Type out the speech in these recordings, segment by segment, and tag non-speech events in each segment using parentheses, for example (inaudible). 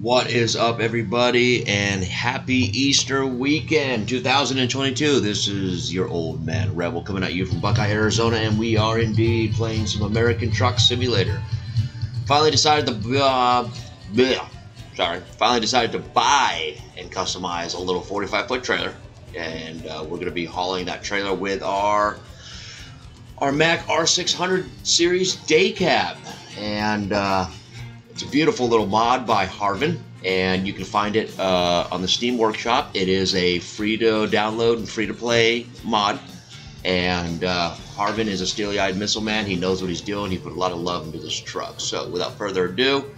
What is up, everybody, and happy Easter weekend 2022. This is your old man Rebel coming at you from Buckeye, Arizona, and we are indeed playing some American Truck Simulator. Finally decided to, uh, bleh, sorry, finally decided to buy and customize a little 45 foot trailer, and uh, we're going to be hauling that trailer with our our Mack R600 series day cab, and. Uh, it's a beautiful little mod by Harvin, and you can find it uh, on the Steam Workshop. It is a free to download and free to play mod. And uh, Harvin is a steely eyed missile man. He knows what he's doing. He put a lot of love into this truck. So, without further ado,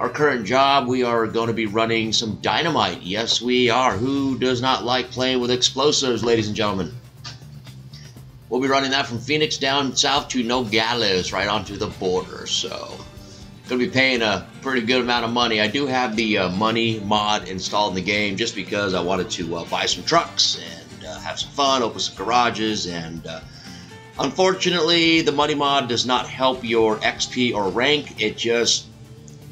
our current job, we are going to be running some dynamite. Yes, we are. Who does not like playing with explosives, ladies and gentlemen? We'll be running that from Phoenix down south to Nogales, right onto the border. So, going to be paying a pretty good amount of money. I do have the uh, money mod installed in the game just because I wanted to uh, buy some trucks and uh, have some fun, open some garages, and uh, unfortunately, the money mod does not help your XP or rank. It just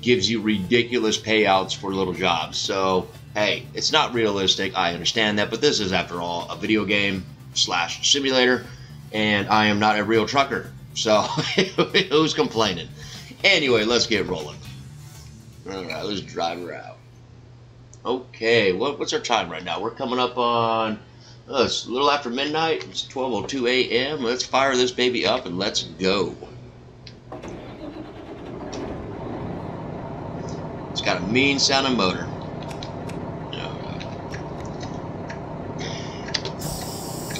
gives you ridiculous payouts for little jobs. So, hey, it's not realistic. I understand that, but this is, after all, a video game slash simulator, and I am not a real trucker. So, (laughs) who's complaining? Anyway, let's get rolling. All right, let's drive her out. Okay, what, what's our time right now? We're coming up on uh, it's a little after midnight. It's 12:02 a.m. Let's fire this baby up and let's go. It's got a mean sounding motor.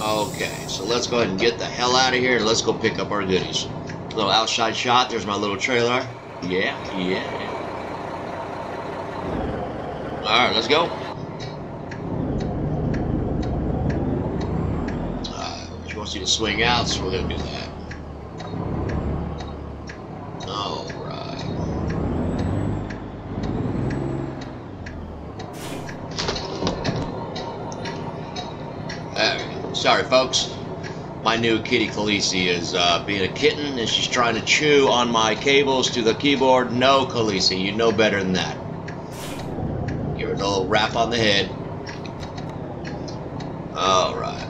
Okay, so let's go ahead and get the hell out of here and let's go pick up our goodies. Little outside shot. There's my little trailer. Yeah, yeah. All right, let's go. Uh, she wants you to swing out, so we're gonna do that. Sorry, folks my new kitty Khaleesi is uh, being a kitten and she's trying to chew on my cables to the keyboard. No, Khaleesi, you know better than that. Give her a little rap on the head. Alright.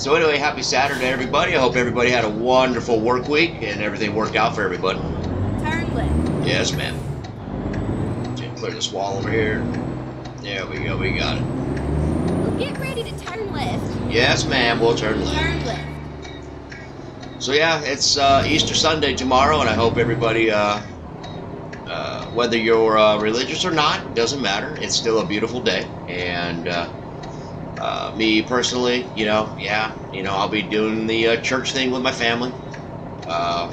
So anyway, happy Saturday, everybody. I hope everybody had a wonderful work week and everything worked out for everybody. Turn left. Yes, ma'am. Clear this wall over here. There we go, we got it. Well, get ready to turn left. Yes, ma'am, we'll turn left. Turn left. So yeah, it's uh, Easter Sunday tomorrow, and I hope everybody, uh, uh, whether you're uh, religious or not, doesn't matter. It's still a beautiful day, and uh, uh, me personally, you know, yeah, you know, I'll be doing the church thing with my family.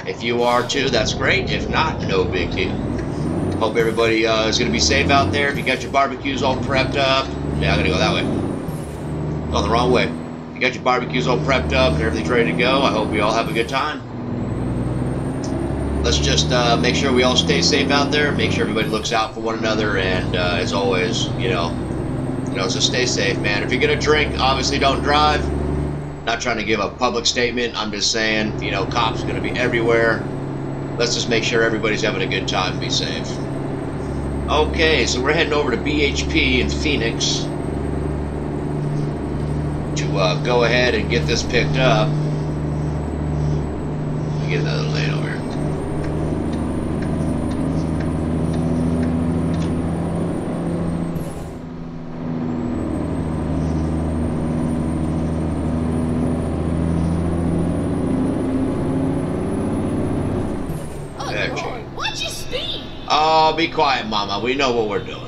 if you are too, that's great. If not, no big deal. Hope everybody is going to be safe out there. If you got your barbecues all prepped up, yeah, I'm going to go that way. Going the wrong way you got your barbecues all prepped up and everything's ready to go. I hope we all have a good time. Let's just uh, make sure we all stay safe out there. Make sure everybody looks out for one another. And uh, as always, you know, you know, so stay safe, man. If you're gonna drink, obviously don't drive. Not trying to give a public statement. I'm just saying, you know, cops are gonna be everywhere. Let's just make sure everybody's having a good time. And be safe. Okay, so we're heading over to BHP in Phoenix uh, go ahead and get this picked up. Get another lane over here. Oh, Watch your speed. Oh, be quiet, Mama. We know what we're doing.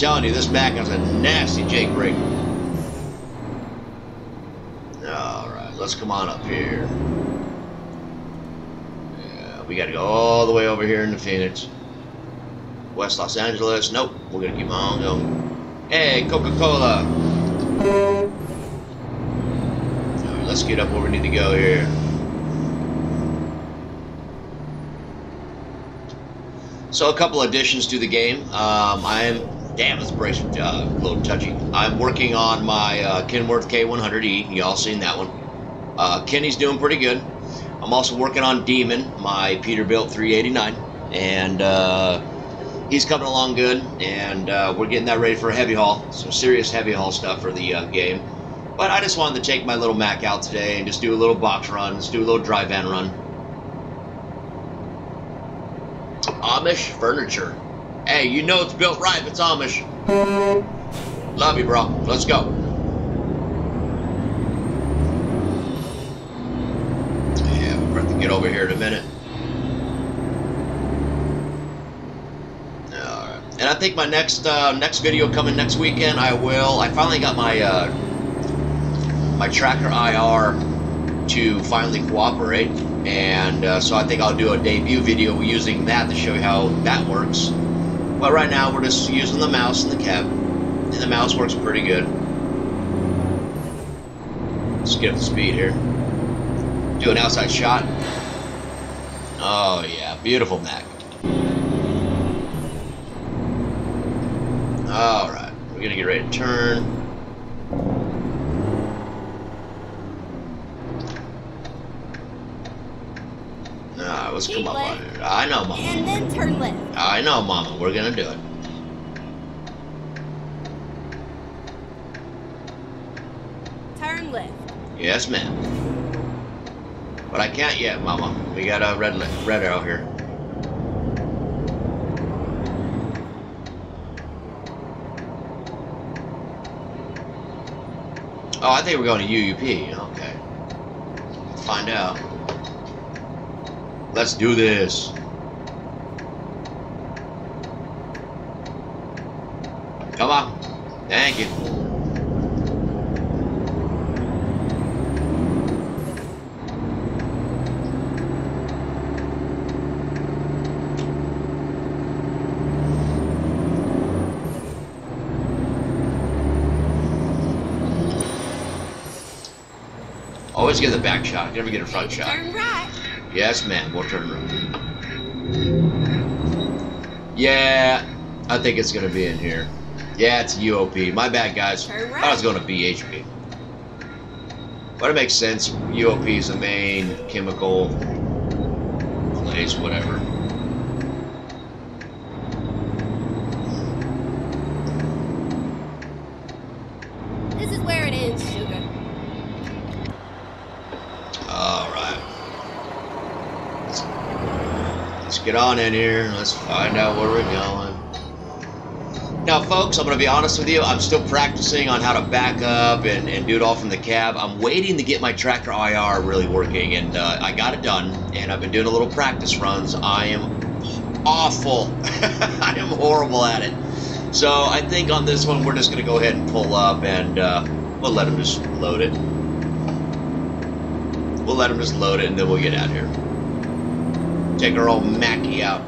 Telling you, this back is a nasty Jake brake. Alright, let's come on up here. Yeah, we gotta go all the way over here into Phoenix. West Los Angeles. Nope, we're gonna keep on going. Hey, Coca-Cola! Alright, let's get up where we need to go here. So a couple additions to the game. Um, I am Damn, this brace uh, a little touchy. I'm working on my uh, Kenworth K100E. Y'all seen that one. Uh, Kenny's doing pretty good. I'm also working on Demon, my Peterbilt 389, and uh, he's coming along good. And uh, we're getting that ready for a heavy haul, some serious heavy haul stuff for the uh, game. But I just wanted to take my little Mack out today and just do a little box run, just do a little dry van run. Amish furniture. Hey, you know it's built right if it's Amish. Love you, bro. Let's go. Yeah, we're going to get over here in a minute. Alright. And I think my next uh, next video coming next weekend, I will. I finally got my uh, my tracker IR to finally cooperate, and uh, so I think I'll do a debut video using that to show you how that works. But right now, we're just using the mouse and the cab, and the mouse works pretty good. Let's get up the speed here. Do an outside shot. Oh yeah, beautiful Mack. All right, we're gonna get ready to turn. Nah, let's come up on. I know, Mama. And then turn left. I know, Mama. We're gonna do it. Turn left. Yes, ma'am. But I can't yet, Mama. We got a red red arrow here. Oh, I think we're going to UOP. Okay. Find out. Let's do this. Come on. Thank you. Always get the back shot. Never get a front shot. Turn right. Yes, ma'am. We'll turn around. Yeah, I think it's gonna be in here. Yeah, it's UOP. My bad, guys. Turn I was right. going to BHP. But it makes sense. UOP is the main chemical place, whatever. This is where it ends, sugar. All right. Let's, let's get on in here. Let's find out where we're going. Now, folks, I'm going to be honest with you. I'm still practicing on how to back up and, and do it all from the cab. I'm waiting to get my tractor IR really working, and uh, I got it done. And I've been doing a little practice runs. I am awful. (laughs) I am horrible at it. So I think on this one, we're just going to go ahead and pull up, and uh, we'll let him just load it. We'll let him just load it, and then we'll get out here. Take our old Mackie out.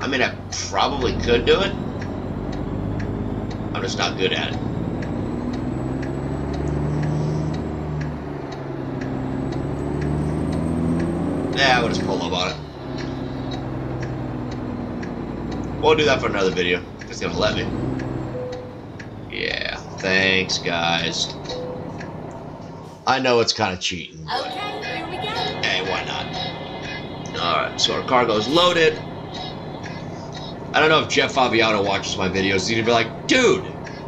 I mean, I probably could do it. I'm just not good at it. Yeah, we'll just pull up on it. We'll do that for another video. It's gonna let me. Yeah, thanks, guys. I know it's kind of cheating. but- Okay, here we go. Hey, why not? Alright, so our cargo's loaded. I don't know if Jeff Fabiano watches my videos. He's gonna be like, dude,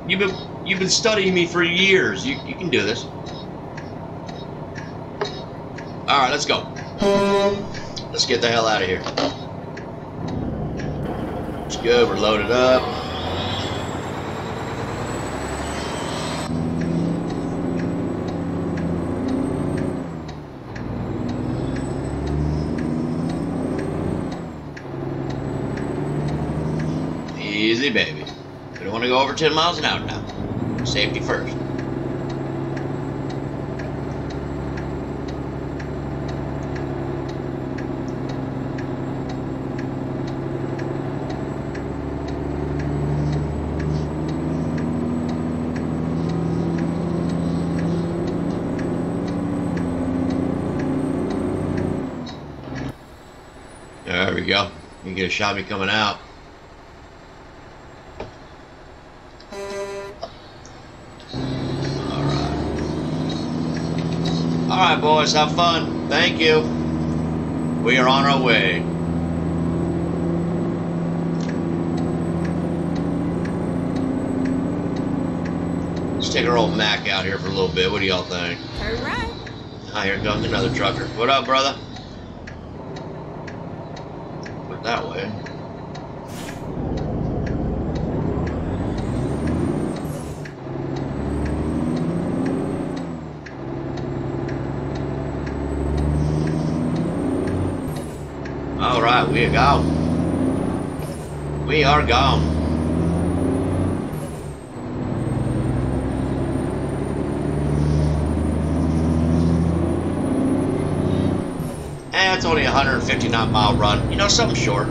you've been you've been studying me for years. You you can do this. Alright, let's go. Let's get the hell out of here. It's good, we're loaded up. Easy, baby. We don't want to go over 10 miles an hour now. Safety first. There we go. You can get a shot of me coming out. All boys, have fun. Thank you. We are on our way. Let's take our old Mack out here for a little bit. What do y'all think? Turn right. Ah, here comes another trucker. What up, brother? Put that way. All right, we are gone. We are gone. Eh, it's only a 159 mile run. You know, something short.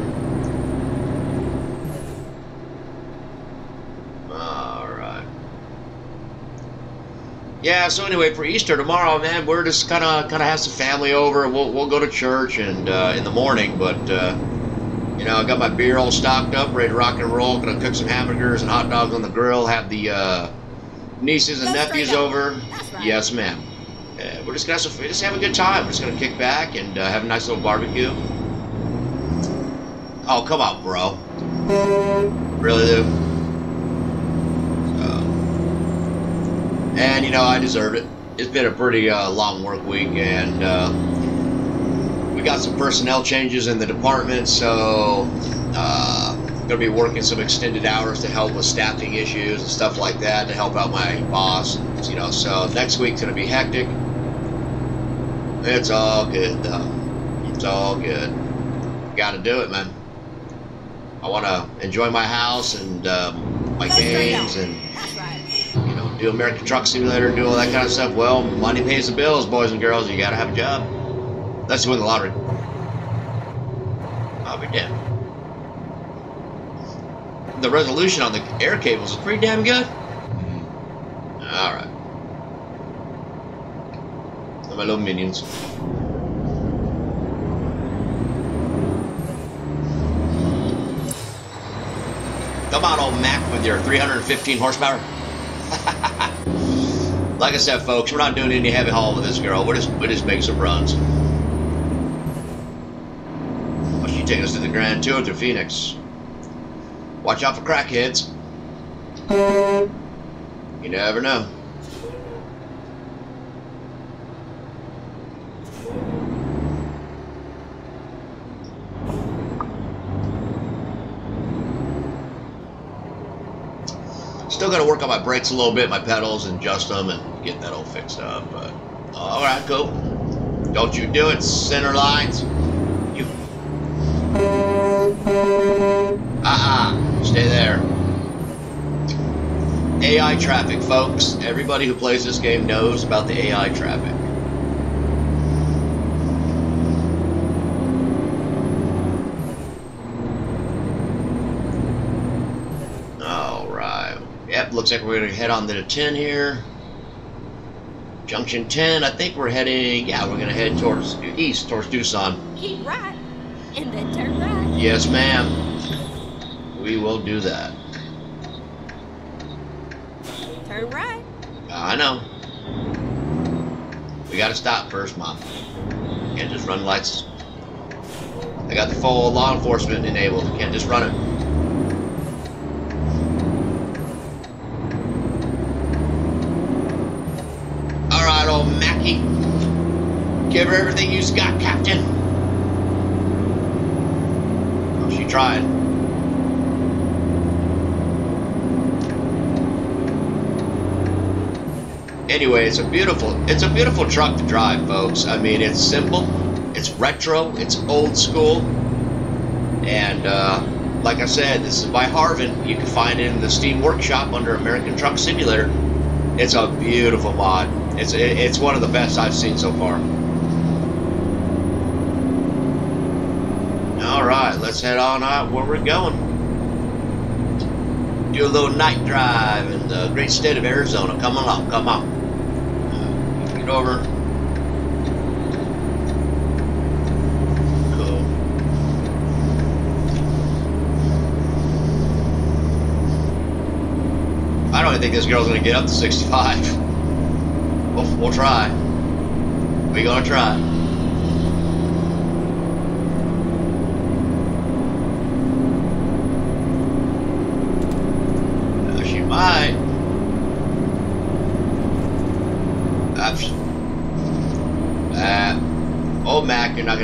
Alright. Yeah, so anyway, for Easter tomorrow, man, we're just kind of kind of have some family over. We'll, we'll go to church and uh, in the morning, but uh, you know, I got my beer all stocked up, ready to rock and roll. Gonna cook some hamburgers and hot dogs on the grill. Have the uh, nieces and nephews over. Right. Yes, ma'am. Uh, we're just gonna have some, just have a good time. We're just gonna kick back and uh, have a nice little barbecue. Oh, come on, bro. Really, dude? So, and you know, I deserve it. It's been a pretty uh, long work week, and uh, we got some personnel changes in the department, so uh, gonna be working some extended hours to help with staffing issues and stuff like that to help out my boss. You know, so next week's gonna be hectic. It's all good though. It's all good. Got to do it, man. I want to enjoy my house and um, my games and do American Truck Simulator, do all that kind of stuff. Well, money pays the bills, boys and girls. You got to have a job. That's win the lottery. I'll be damned. The resolution on the air cables is pretty damn good. Mm-hmm. All right. My little minions. Come on, old Mack, with your 315 horsepower. (laughs) like I said, folks, we're not doing any heavy haul with this girl. We're just, we're just making some runs. Well, she taking us to the Grand Tour to Phoenix. Watch out for crackheads. You never know. Work on my brakes a little bit, my pedals, and adjust them and get that all fixed up. But uh, all right, cool. Don't you do it, center lines. You. Uh-uh. Stay there. AI traffic, folks. Everybody who plays this game knows about the AI traffic. All right. Yep, looks like we're gonna head on to the 10 here. Junction 10, I think we're heading, yeah, we're gonna head towards east, towards Tucson. Keep right. And then turn right. Yes, ma'am. We will do that. Turn right. I know. We gotta stop first, Mom. Can't just run lights. I got the full law enforcement enabled. Can't just run it. Alright, old Mackie. Give her everything you've got, Captain. Oh, she tried. anyway, it's a beautiful it's a beautiful truck to drive, folks. I mean, it's simple, it's retro, it's old school, and uh, like I said, this is by Harvin. You can find it in the Steam Workshop under American Truck Simulator. It's a beautiful mod. It's it's one of the best I've seen so far. All right, let's head on out where we're going. Do a little night drive in the great state of Arizona. Come along, come on. Get over. Cool. I don't even think this girl's gonna get up to 65. We'll, we'll try. We gonna try. Uh, she might. That's. Uh, old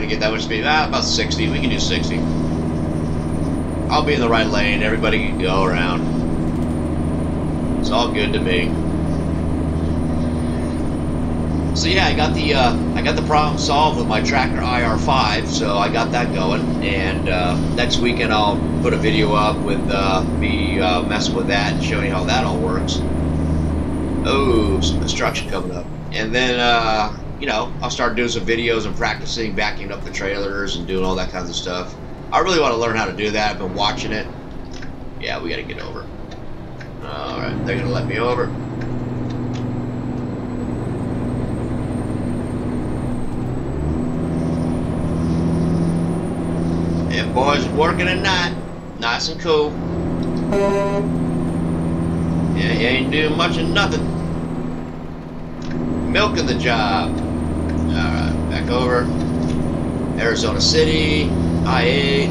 Gonna get that much speed. Ah, about 60. We can do 60. I'll be in the right lane. Everybody can go around. It's all good to me. So yeah, I got the uh, I got the problem solved with my Tracker IR5, so I got that going. And uh, next weekend I'll put a video up with uh, me uh, messing with that and showing you how that all works. Oh, some construction coming up, and then uh, you know I'll start doing some videos and practicing backing up the trailers and doing all that kinds of stuff. I really want to learn how to do that. I've been watching it. Yeah, we got to get over. All right, they're gonna let me over. And boys working at night, nice and cool. Yeah, you ain't doing much of nothing. Milking the job. Alright, back over. Arizona City, I-8.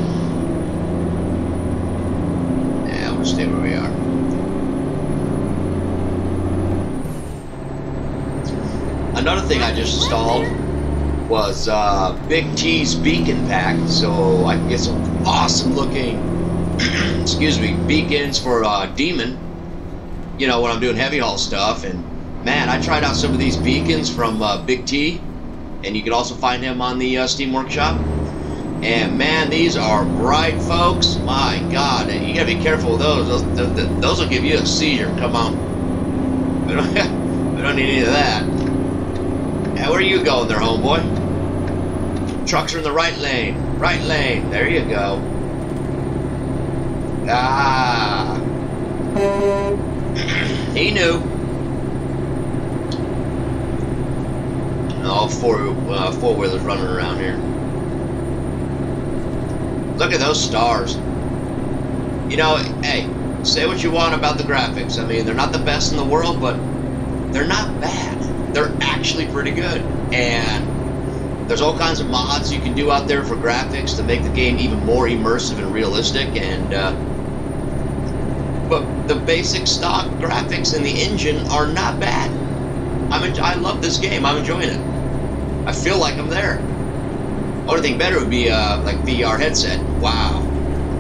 Yeah, we'll stay where we are. Another thing I just installed was uh, Big T's beacon pack, so I can get some awesome looking, (clears throat) excuse me, beacons for uh, Demon. You know when I'm doing heavy haul stuff, and man, I tried out some of these beacons from uh, Big T, and you can also find him on the uh, Steam Workshop. And man, these are bright, folks. My God, you gotta be careful with those. Those, those, those will give you a seizure. Come on, (laughs) we don't, we don't need any of that. Yeah, where are you going there, homeboy? Trucks are in the right lane. Right lane. There you go. Ah. (clears throat) he knew. All four uh, four wheelers running around here. Look at those stars. You know, hey, say what you want about the graphics. I mean, they're not the best in the world, but they're not bad they're actually pretty good. And there's all kinds of mods you can do out there for graphics to make the game even more immersive and realistic. And uh, but the basic stock graphics in the engine are not bad. I'm I love this game. I'm enjoying it. I feel like I'm there. Only thing better would be uh, like VR headset. Wow,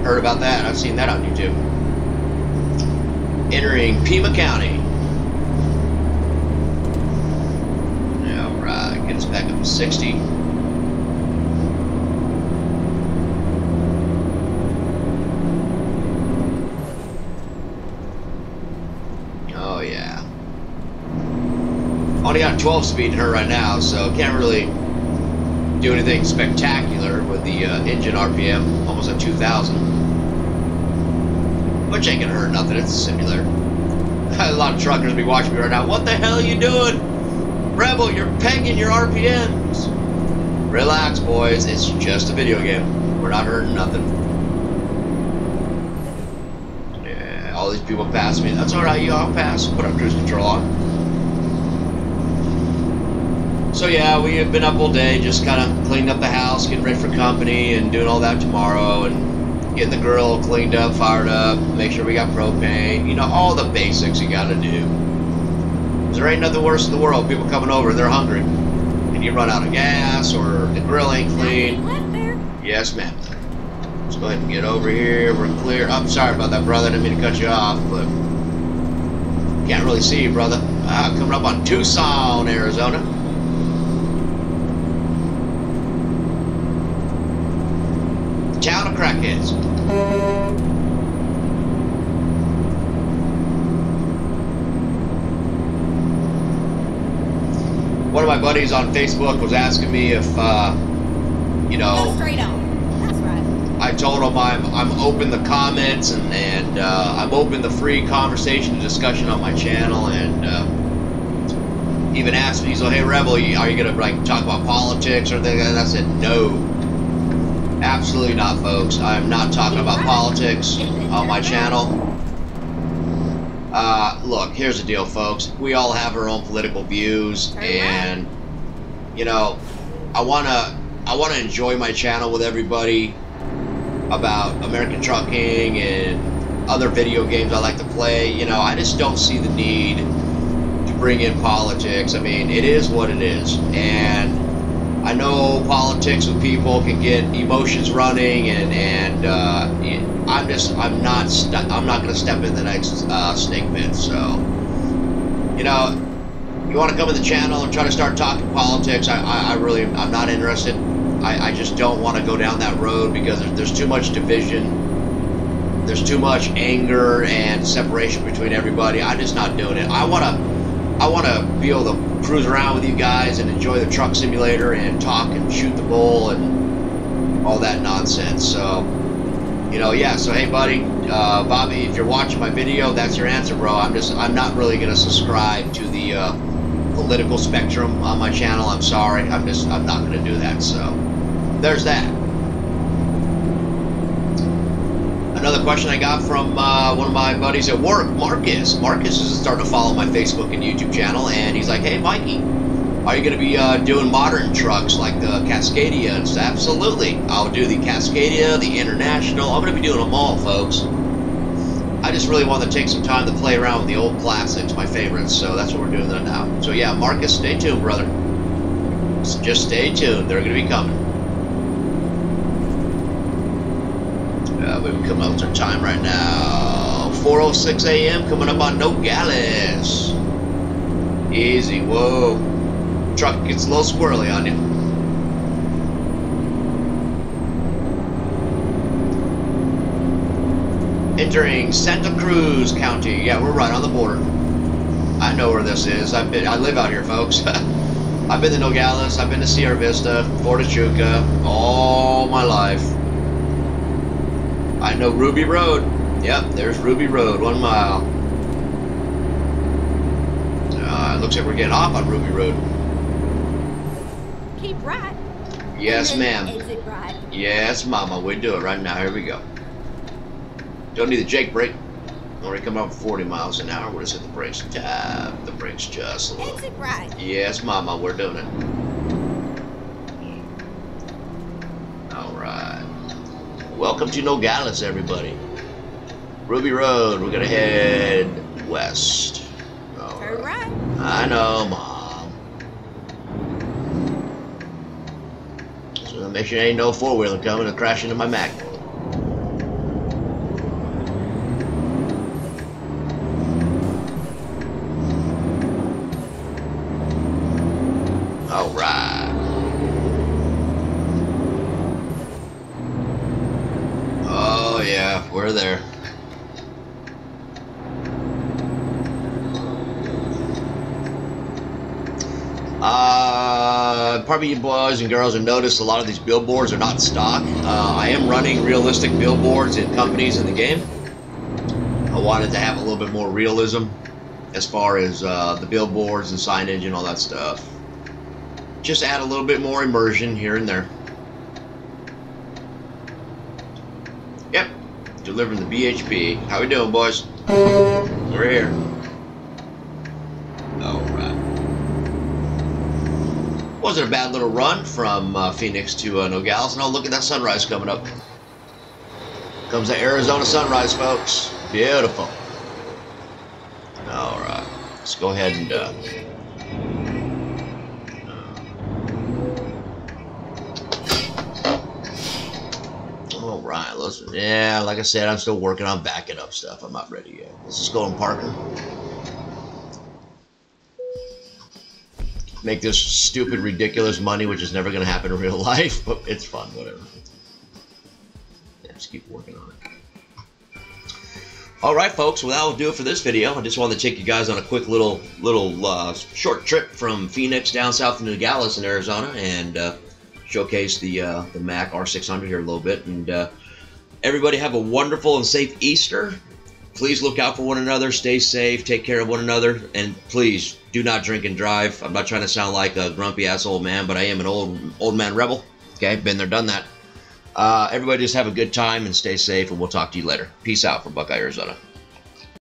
heard about that. I've seen that on YouTube. Entering Pima County. All right, Get us back up to 60. Oh yeah. Only got 12 speed in her right now, so can't really do anything spectacular with the uh, engine RPM, almost at 2,000. Which ain't gonna hurt nothing, it's a simulator. (laughs) a lot of truckers be watching me right now. What the hell are you doing? Rebel, you're pegging your RPMs. Relax, boys. It's just a video game. We're not hurting nothing. Yeah, all these people pass me. That's alright, you all pass. Put our cruise control on. So yeah, we have been up all day, just kind of cleaning up the house, getting ready for company, and doing all that tomorrow, and getting the grill cleaned up, fired up, make sure we got propane. You know, all the basics you got to do. There ain't nothing worse in the world. People coming over, they're hungry, and you run out of gas, or the grill ain't clean. Yes, ma'am. Let's go ahead and get over here. We're clear. I'm sorry about that, brother. I didn't mean to cut you off, but can't really see you, brother. Ah, coming up on Tucson, Arizona. Town of crackheads. One of my buddies on Facebook was asking me if, uh, you know, Go straight on. That's right. I told him I'm I'm open the comments and and uh, I'm open the free conversation and discussion on my channel and uh, even asked me he's like hey Rebel are you gonna like talk about politics or anything and I said no absolutely not folks I'm not talking about politics on my channel uh, look here's the deal folks we all have our own political views and you know, I wanna I wanna enjoy my channel with everybody about American trucking and other video games I like to play. You know, I just don't see the need to bring in politics. I mean, it is what it is, and I know politics with people can get emotions running, and and uh, I'm just I'm not i I'm not going to step in the next uh, snake pit. So, you know, you want to come to the channel and try to start talking politics? I, I, I really I'm not interested. I, I just don't want to go down that road because there's, there's too much division. There's too much anger and separation between everybody. I'm just not doing it. I want to I want to be able to cruise around with you guys and enjoy the truck simulator and talk and shoot the bull and all that nonsense. So, you know, yeah. So, hey, buddy, uh, Bobby, if you're watching my video, that's your answer, bro. I'm just, I'm not really gonna subscribe to the uh, political spectrum on my channel. I'm sorry. I'm just, I'm not gonna do that. So, there's that. Another question I got from uh, one of my buddies at work, Marcus. Marcus is starting to follow my Facebook and YouTube channel, and he's like, "Hey, Mikey, are you going to be uh, doing modern trucks like the Cascadia?" And absolutely, I'll do the Cascadia, the International. I'm going to be doing them all, folks. I just really want to take some time to play around with the old classics, my favorites. So that's what we're doing now. So yeah, Marcus, stay tuned, brother. Just stay tuned. They're going to be coming. We're coming up to time right now. 4.06 a.m. coming up on Nogales. Easy, whoa. Truck gets a little squirrely on you. Entering Santa Cruz County. Yeah, we're right on the border. I know where this is. I've been. I live out here, folks. (laughs) I've been to Nogales. I've been to Sierra Vista, Fort Huachuca, all my life. I know Ruby Road. Yep, there's Ruby Road, one mile. Uh, looks like we're getting off on Ruby Road. Keep right. Yes, ma'am. Right. Yes, mama. We do it right now. Here we go. Don't need the Jake brake. Already coming up 40 miles an hour. We'll just hit the brakes. Tap the brakes just a little. Exit right. Yes, mama. We're doing it. All right. Welcome to Nogales, everybody. Ruby Road. We're gonna head west. All right. right. I know, Mom. So make sure there ain't no four wheeler coming to crash into my Mack. All right. Oh yeah, we're there. Uh, probably you boys and girls have noticed a lot of these billboards are not stock. Uh, I am running realistic billboards in companies in the game. I wanted to have a little bit more realism as far as uh, the billboards and signage and all that stuff. Just add a little bit more immersion here and there. Yep, delivering the BHP. How we doing, boys? We're here. All right. Wasn't a bad little run from uh, Phoenix to uh, Nogales. Now look at that sunrise coming up. Comes the Arizona sunrise, folks. Beautiful. All right. Let's go ahead and. Uh, all right. Let's. Yeah, like I said, I'm still working on backing up stuff. I'm not ready yet. Let's just go and make this stupid, ridiculous money, which is never going to happen in real (laughs) life, but it's fun, whatever. Yeah, just keep working on it. All right, folks. Well, that'll do it for this video. I just wanted to take you guys on a quick little, little uh, short trip from Phoenix down south to Nogales in Arizona, and uh, showcase the uh, the Mack R600 here a little bit. And uh, everybody have a wonderful and safe Easter. Please look out for one another. Stay safe. Take care of one another, and please do not drink and drive. I'm not trying to sound like a grumpy ass old man, but I am an old old man rebel. Okay, been there, done that. Uh, everybody just have a good time and stay safe, and we'll talk to you later. Peace out from Buckeye, Arizona.